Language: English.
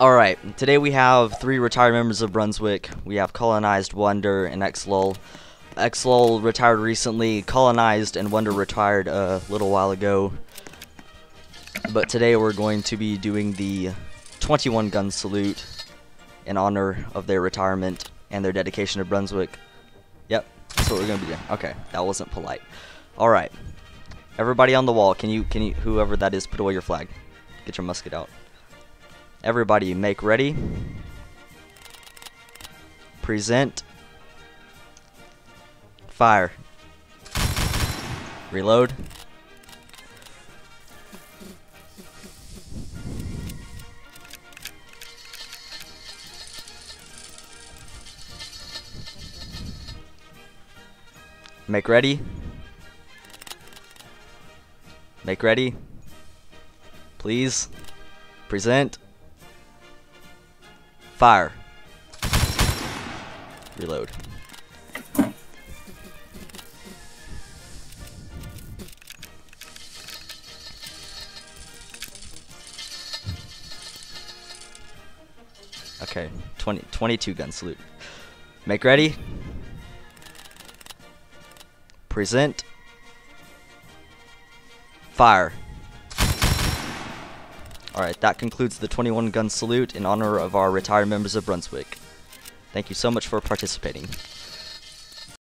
Alright, today we have three retired members of Brunswick. We have Colonized, Wunder, and XLOL. XLOL retired recently, Colonized and Wunder retired a little while ago. But today we're going to be doing the 21 gun salute in honor of their retirement and their dedication to Brunswick. Yep, that's what we're gonna be doing. Okay, that wasn't polite. Alright. Everybody on the wall, can you can you whoever that is, put away your flag. Get your musket out. Everybody make ready. Present. Fire. Reload. Make ready. Make ready. Please. Present. Fire. Reload. Okay, 20, 22 gun salute. Make ready. Present. Fire. Alright, that concludes the 21 gun salute in honor of our retired members of Brunswick. Thank you so much for participating.